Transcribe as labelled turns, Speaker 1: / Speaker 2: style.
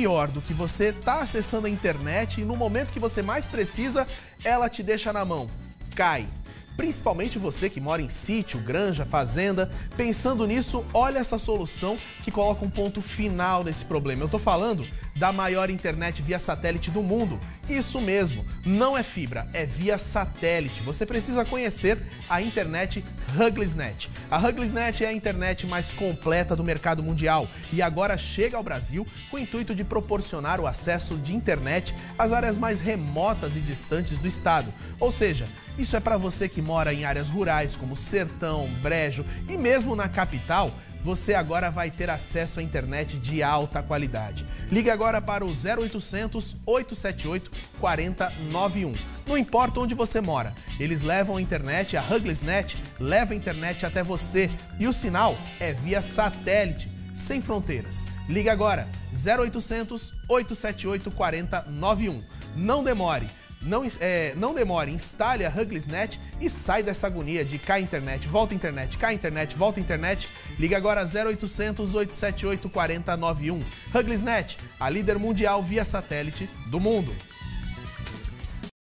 Speaker 1: pior do que você tá acessando a internet e no momento que você mais precisa, ela te deixa na mão. Cai. Principalmente você que mora em sítio, granja, fazenda. Pensando nisso, olha essa solução que coloca um ponto final nesse problema. Eu tô falando da maior internet via satélite do mundo. Isso mesmo, não é fibra, é via satélite. Você precisa conhecer a internet Huglesnet. A Huglesnet é a internet mais completa do mercado mundial e agora chega ao Brasil com o intuito de proporcionar o acesso de internet às áreas mais remotas e distantes do estado. Ou seja, isso é para você que mora em áreas rurais como Sertão, Brejo e mesmo na capital você agora vai ter acesso à internet de alta qualidade. Ligue agora para o 0800 878 4091. Não importa onde você mora, eles levam a internet, a Huglesnet leva a internet até você e o sinal é via satélite, sem fronteiras. Ligue agora 0800 878 4091. Não demore. Não, é, não demore, instale a Huglesnet e sai dessa agonia de cai internet, volta internet, cai internet, volta internet. Liga agora 0800 878 4091. Huglesnet, a líder mundial via satélite do mundo.